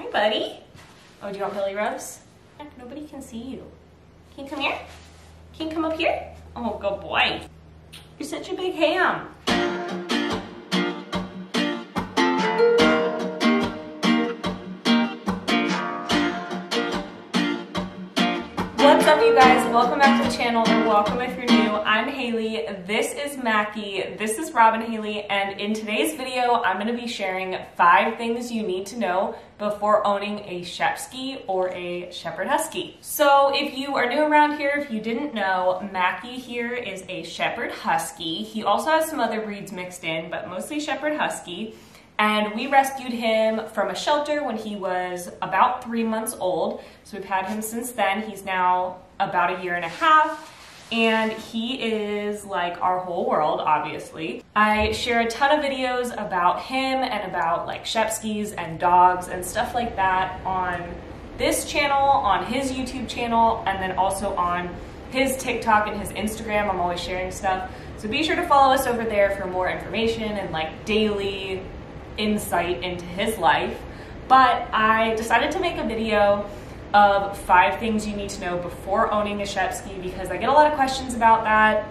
Hi, buddy. Oh, do you want belly rubs? Heck, nobody can see you. Can you come here? Can you come up here? Oh, good boy. You're such a big ham. Guys? Welcome back to the channel or welcome if you're new. I'm Haley, this is Mackey, this is Rob and Haley, and in today's video I'm to be sharing five things you need to know before owning a Shepsky or a Shepherd Husky. So if you are new around here, if you didn't know, Mackey here is a Shepherd Husky. He also has some other breeds mixed in, but mostly Shepherd Husky and we rescued him from a shelter when he was about three months old. So we've had him since then. He's now about a year and a half and he is like our whole world, obviously. I share a ton of videos about him and about like Shepskis and dogs and stuff like that on this channel, on his YouTube channel, and then also on his TikTok and his Instagram. I'm always sharing stuff. So be sure to follow us over there for more information and like daily insight into his life. But I decided to make a video of five things you need to know before owning a Shepsky because I get a lot of questions about that.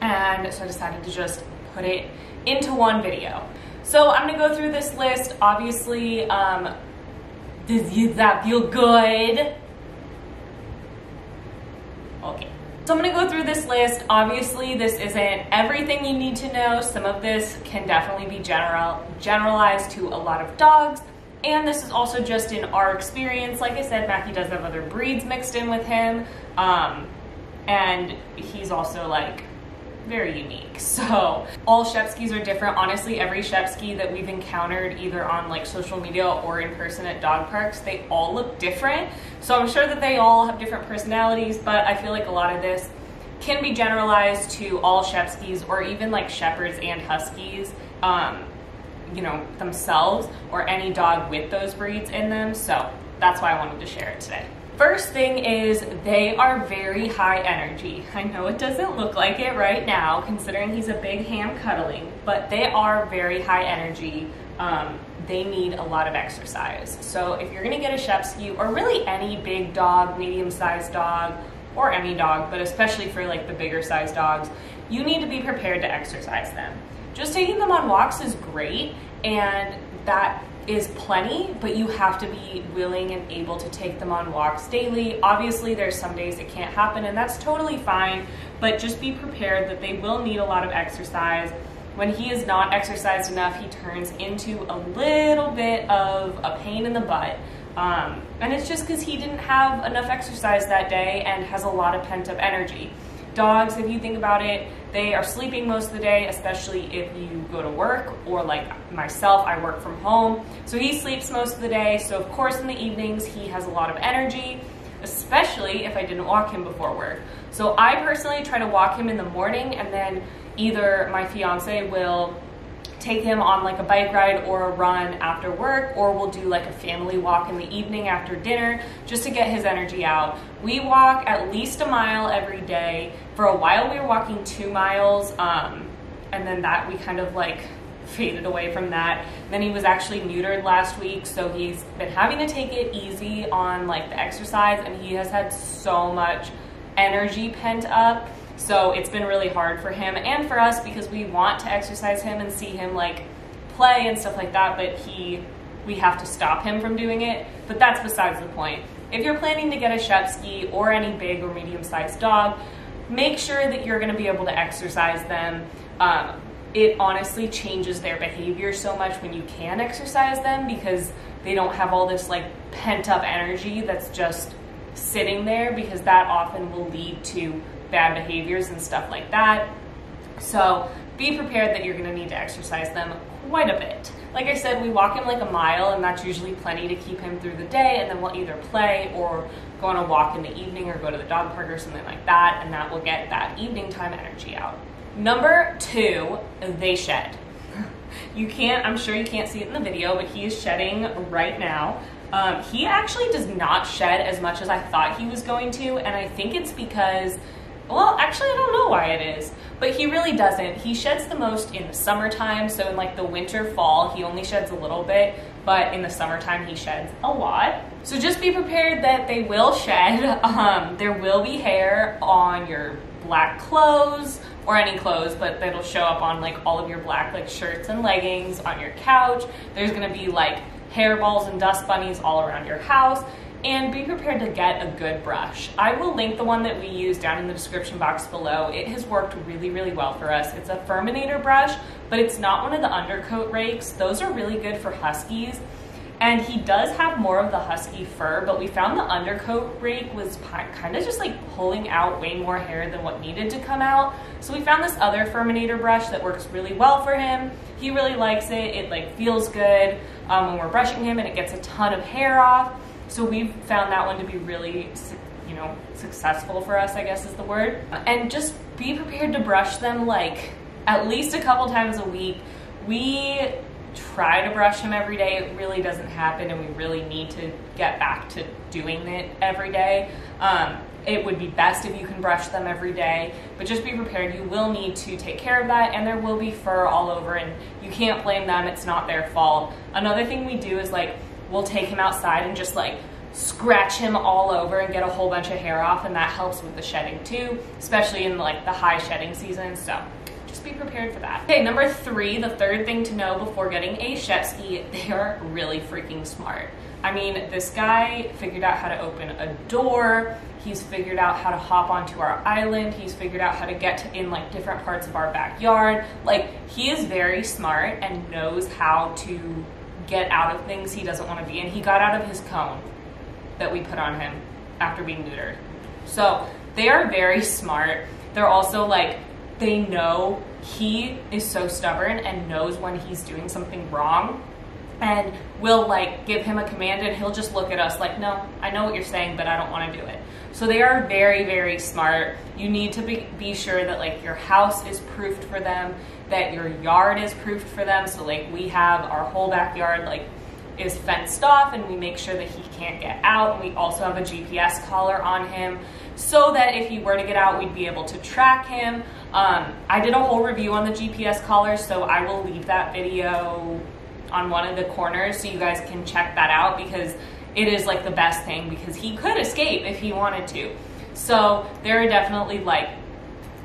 And so I decided to just put it into one video. So I'm gonna go through this list. Obviously, um, does that feel good? Okay. So I'm gonna go through this list. Obviously, this isn't everything you need to know. Some of this can definitely be general generalized to a lot of dogs. And this is also just in our experience. Like I said, Mackey does have other breeds mixed in with him. Um, and he's also like very unique. So all Shepskis are different. Honestly, every Shepsky that we've encountered either on like social media or in person at dog parks, they all look different. So I'm sure that they all have different personalities, but I feel like a lot of this can be generalized to all Shepskis or even like Shepherds and Huskies. Um, you know, themselves or any dog with those breeds in them. So that's why I wanted to share it today. First thing is they are very high energy. I know it doesn't look like it right now considering he's a big ham cuddling, but they are very high energy. Um, they need a lot of exercise. So if you're gonna get a Shepsky or really any big dog, medium sized dog, or any dog, but especially for like the bigger sized dogs, you need to be prepared to exercise them. Just taking them on walks is great and that is plenty, but you have to be willing and able to take them on walks daily. Obviously, there's some days it can't happen, and that's totally fine, but just be prepared that they will need a lot of exercise. When he is not exercised enough, he turns into a little bit of a pain in the butt. Um, and it's just because he didn't have enough exercise that day and has a lot of pent up energy. Dogs, if you think about it, they are sleeping most of the day, especially if you go to work or like myself, I work from home. So he sleeps most of the day. So of course in the evenings, he has a lot of energy, especially if I didn't walk him before work. So I personally try to walk him in the morning and then either my fiance will take him on like a bike ride or a run after work, or we'll do like a family walk in the evening after dinner just to get his energy out. We walk at least a mile every day. For a while, we were walking two miles, um, and then that we kind of like faded away from that. Then he was actually neutered last week, so he's been having to take it easy on like the exercise, and he has had so much energy pent up so it's been really hard for him and for us because we want to exercise him and see him like play and stuff like that, but he we have to stop him from doing it. But that's besides the point. If you're planning to get a Shepsky or any big or medium sized dog, make sure that you're going to be able to exercise them. Um, it honestly changes their behavior so much when you can exercise them because they don't have all this like pent up energy that's just sitting there because that often will lead to bad behaviors and stuff like that. So be prepared that you're gonna need to exercise them quite a bit. Like I said, we walk him like a mile and that's usually plenty to keep him through the day and then we'll either play or go on a walk in the evening or go to the dog park or something like that and that will get that evening time energy out. Number two, they shed. You can't, I'm sure you can't see it in the video, but he is shedding right now. Um, he actually does not shed as much as I thought he was going to and I think it's because well, actually, I don't know why it is, but he really doesn't. He sheds the most in the summertime, so in like the winter, fall, he only sheds a little bit. but in the summertime he sheds a lot. So just be prepared that they will shed. Um, there will be hair on your black clothes or any clothes, but it'll show up on like all of your black like shirts and leggings on your couch. There's gonna be like hairballs and dust bunnies all around your house and be prepared to get a good brush. I will link the one that we use down in the description box below. It has worked really, really well for us. It's a Furminator brush, but it's not one of the undercoat rakes. Those are really good for Huskies. And he does have more of the husky fur, but we found the undercoat rake was kind of just like pulling out way more hair than what needed to come out. So we found this other Furminator brush that works really well for him. He really likes it. It like feels good um, when we're brushing him and it gets a ton of hair off. So we've found that one to be really, you know, successful for us, I guess is the word. And just be prepared to brush them like at least a couple times a week. We try to brush him every day, it really doesn't happen, and we really need to get back to doing it every day. Um, it would be best if you can brush them every day, but just be prepared. You will need to take care of that, and there will be fur all over, and you can't blame them. It's not their fault. Another thing we do is like we'll take him outside and just like scratch him all over and get a whole bunch of hair off, and that helps with the shedding too, especially in like the high shedding season. So just be prepared for that. Okay, number three, the third thing to know before getting a Shepsky, they are really freaking smart. I mean, this guy figured out how to open a door. He's figured out how to hop onto our island. He's figured out how to get to in like different parts of our backyard. Like he is very smart and knows how to get out of things he doesn't want to be in. He got out of his cone that we put on him after being neutered. So they are very smart. They're also like they know he is so stubborn and knows when he's doing something wrong and we'll like give him a command and he'll just look at us like no i know what you're saying but i don't want to do it. So they are very very smart. You need to be, be sure that like your house is proofed for them that your yard is proofed for them. So like we have our whole backyard like is fenced off and we make sure that he can't get out. We also have a gps collar on him. So that if he were to get out we'd be able to track him. Um, I did a whole review on the GPS collar, so I will leave that video on one of the corners so you guys can check that out because it is like the best thing because he could escape if he wanted to. So there are definitely like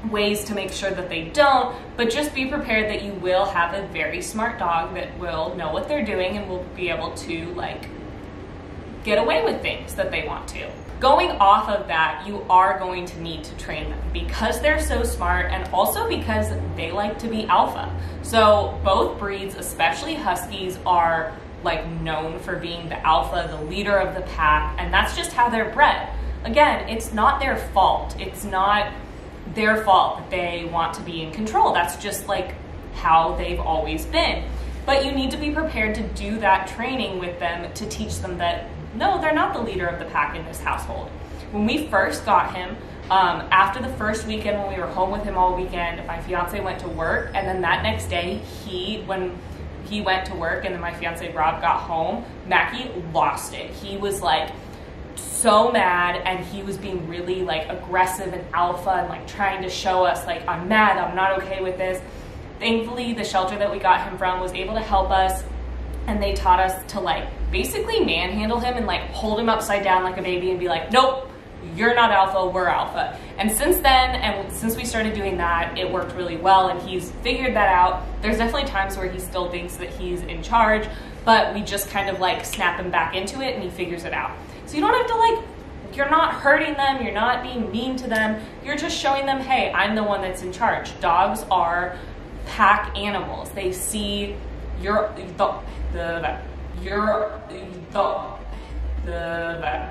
ways to make sure that they don't, but just be prepared that you will have a very smart dog that will know what they're doing and will be able to like get away with things that they want to. Going off of that, you are going to need to train them because they're so smart and also because they like to be alpha. So both breeds, especially Huskies, are like known for being the alpha, the leader of the pack, and that's just how they're bred. Again, it's not their fault. It's not their fault that they want to be in control. That's just like how they've always been. But you need to be prepared to do that training with them to teach them that no, they're not the leader of the pack in this household. When we first got him, um, after the first weekend when we were home with him all weekend, my fiance went to work, and then that next day, he when he went to work, and then my fiance Rob got home, Mackey lost it. He was like so mad, and he was being really like aggressive and alpha, and like trying to show us like I'm mad, I'm not okay with this. Thankfully, the shelter that we got him from was able to help us, and they taught us to like basically manhandle him and like hold him upside down like a baby and be like, nope, you're not alpha, we're alpha. And since then, and since we started doing that, it worked really well and he's figured that out. There's definitely times where he still thinks that he's in charge, but we just kind of like snap him back into it and he figures it out. So you don't have to like, you're not hurting them, you're not being mean to them, you're just showing them, hey, I'm the one that's in charge. Dogs are pack animals. They see your, the, the, you're the, the,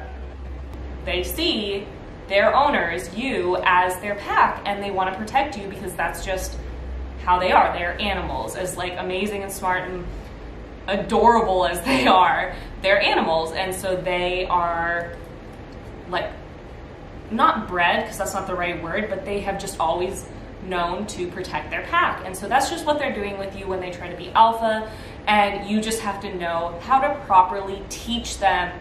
they see their owners, you, as their pack, and they want to protect you because that's just how they are. They're animals, as like amazing and smart and adorable as they are. They're animals, and so they are like not bred because that's not the right word, but they have just always known to protect their pack. And so that's just what they're doing with you when they try to be alpha. And you just have to know how to properly teach them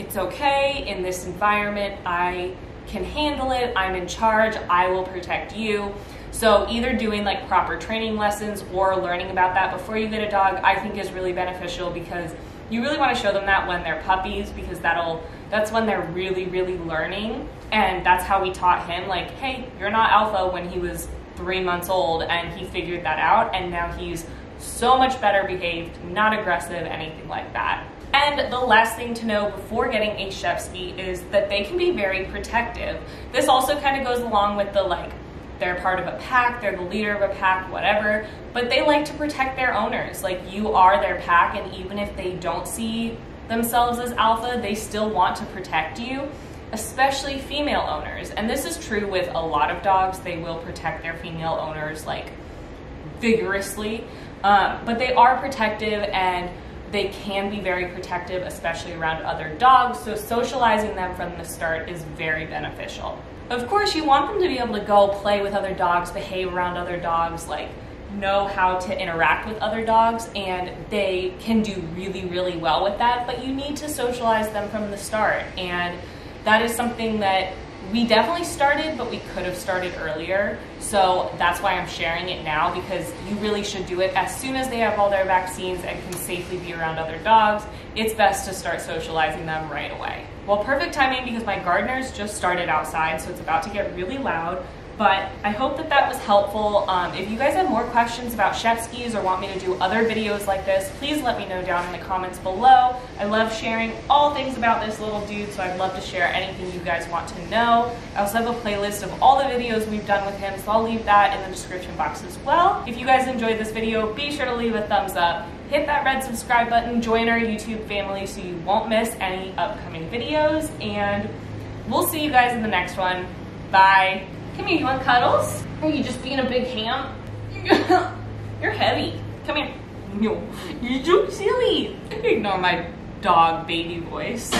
it's okay in this environment. I can handle it. I'm in charge. I will protect you. So either doing like proper training lessons or learning about that before you get a dog, I think is really beneficial because you really want to show them that when they're puppies because that'll that's when they're really really learning and that's how we taught him like hey you're not alpha when he was three months old and he figured that out and now he's so much better behaved not aggressive anything like that and the last thing to know before getting a Shepsky is that they can be very protective. This also kind of goes along with the like, they're part of a pack, they're the leader of a pack, whatever, but they like to protect their owners. Like, you are their pack, and even if they don't see themselves as alpha, they still want to protect you, especially female owners. And this is true with a lot of dogs. They will protect their female owners like vigorously, um, but they are protective and they can be very protective, especially around other dogs, so socializing them from the start is very beneficial. Of course, you want them to be able to go play with other dogs, behave around other dogs, like know how to interact with other dogs, and they can do really, really well with that, but you need to socialize them from the start. And that is something that we definitely started, but we could have started earlier. So that's why I'm sharing it now because you really should do it as soon as they have all their vaccines and can safely be around other dogs. It's best to start socializing them right away. Well, perfect timing because my gardeners just started outside, so it's about to get really loud. But I hope that that was helpful. Um, if you guys have more questions about Shepskis or want me to do other videos like this, please let me know down in the comments below. I love sharing all things about this little dude, so I'd love to share anything you guys want to know. I also have a playlist of all the videos we've done with him, so I'll leave that in the description box as well. If you guys enjoyed this video, be sure to leave a thumbs up hit that red subscribe button, join our YouTube family so you won't miss any upcoming videos, and we'll see you guys in the next one. Bye. Come here, you want cuddles? Are you just being a big ham? You're heavy. Come here. No, you're too silly. Ignore my dog baby voice.